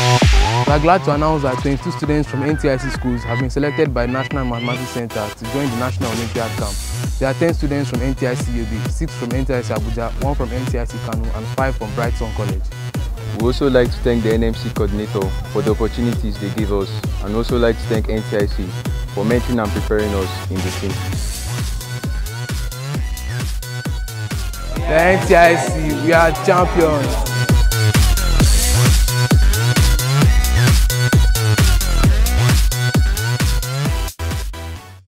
We are glad to announce that 22 students from NTIC schools have been selected by National Mathematics Center to join the National Olympiad Camp. There are 10 students from NTIC Yobe, 6 from NTIC Abuja, 1 from NTIC Kano, and 5 from Brightsun College. We also like to thank the NMC coordinator for the opportunities they give us and also like to thank NTIC for mentoring and preparing us in the team. The NTIC, we are champions.